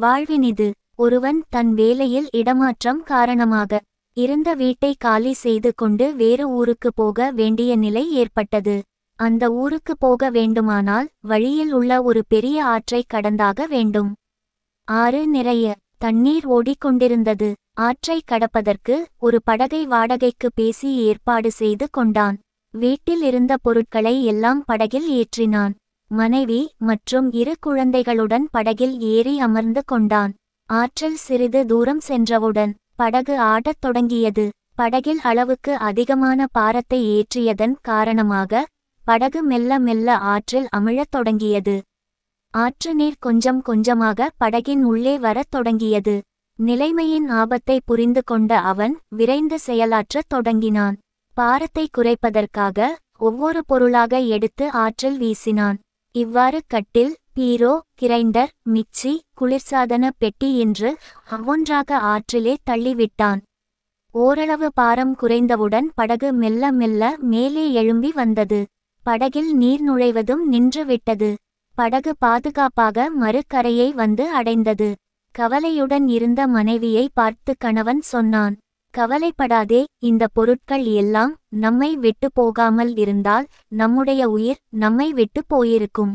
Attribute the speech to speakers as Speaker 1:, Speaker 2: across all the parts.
Speaker 1: வாழ்வினிது. ஒருவன் தன் வேலையில் இடமாற்றம் காரணமாக இருந்த வீட்டை காலி செய்து கொண்டு வேறு ஊருக்கு போக வேண்டிய நிலை ஏற்பட்டது. அந்த ஊருக்கு போக வேண்டுமானால் வழியில் உள்ள ஒரு பெரிய ஆற்றை கடந்தாக வேண்டும். ஆறு நிறைய தண்ணீர் ஓடிக்கொண்டிருந்தது. ஆற்றை கடப்பதற்கு ஒரு படகை வாடகைக்கு பேசி ஏற்பாடு செய்து கொண்டான். வீட்டில் இருந்த பொருட்களை எல்லாம் படகில் ஏற்றினான். மனைவி மற்றும் இரு குழந்தைகளுடன் படகில் ஏறி அமர்ந்து கொண்டான். ஆற்றல் சிறிது தூரம் சென்றவுடன் படகு ஆடத் தொடங்கியது. படகில் அளவுக்கு அதிகமான பாரத்தை ஏற்றியதன் காரணமாக படகு மெல்ல மெல்ல ஆற்றில் அமிழத் தொடங்கியது. ஆற்று நீர் கொஞ்சம் கொஞ்சமாக படகின் உள்ளே வரத் தொடங்கியது. நிலைமையின் ஆபத்தை புரிந்து கொண்ட அவன் விரைந்து செயலாற்றத் தொடங்கினான். பாரத்தை குறைப்பதற்காக ஒவ்வொரு பொருளாக எடுத்து ஆற்றில் வீசினான். இவ்வாறு கட்டில் பீரோ கிரைண்டர் மிக்சி குளிர்சாதன பெட்டி என்று ஒவ்வொன்றாக ஆற்றிலே தள்ளிவிட்டான். ஓரளவு பாரம் குறைந்தவுடன் படகு மெல்ல மெல்ல மேலே எழும்பி வந்தது. படகில் நீர் நுழைவதும் நின்றுவிட்டது. படகு பாதுகாப்பாக மறுக்கரையை வந்து அடைந்தது. கவலையுடன் இருந்த மனைவியை பார்த்து கணவன் சொன்னான் கவலைப்படாதே இந்த பொருட்கள் எல்லாம் நம்மை விட்டு போகாமல் இருந்தால் நம்முடைய உயிர் நம்மை விட்டு போயிருக்கும்.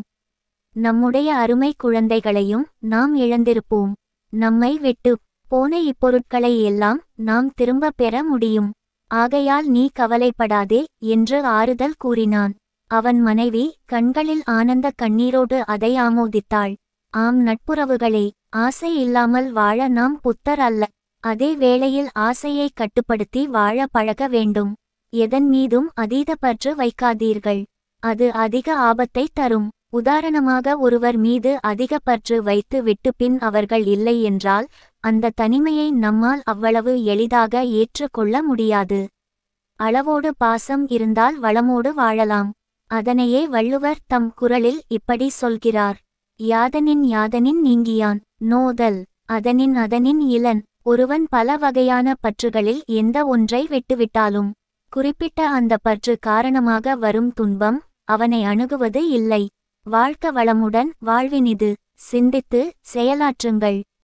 Speaker 1: நம்முடைய அருமை குழந்தைகளையும் நாம் இழந்திருப்போம். நம்மை விட்டு போன இப்பொருட்களை எல்லாம் நாம் திரும்ப பெற முடியும். ஆகையால் நீ கவலைப்படாதே என்று ஆறுதல் கூறினான். அவன் மனைவி கண்களில் ஆனந்த கண்ணீரோடு அதை ஆமோதித்தாள். ஆம் நட்புறவுகளே ஆசை இல்லாமல் வாழ நாம் புத்தர் அல்ல. அதே வேளையில் ஆசையை கட்டுப்படுத்தி வாழ பழக வேண்டும். எதன் மீதும் அதீத பற்று வைக்காதீர்கள். அது அதிக ஆபத்தை தரும். உதாரணமாக ஒருவர் மீது அதிக பற்று வைத்து விட்டு பின் அவர்கள் இல்லை என்றால் அந்த தனிமையை நம்மால் அவ்வளவு எளிதாக ஏற்றுக்கொள்ள முடியாது. அளவோடு பாசம் இருந்தால் வளமோடு வாழலாம். அதனையே வள்ளுவர் தம் குரலில் இப்படி சொல்கிறார். யாதனின் யாதனின் நீங்கியான். நோதல். அதனின் அதனின் இளன். ஒருவன் பல வகையான பற்றுகளில் எந்த ஒன்றை விட்டுவிட்டாலும் குறிப்பிட்ட அந்த பற்று காரணமாக வரும் துன்பம் அவனை அணுகுவது இல்லை. வாழ்க்க வளமுடன் வாழ்வினிது. சிந்தித்து செயலாற்றுங்கள்.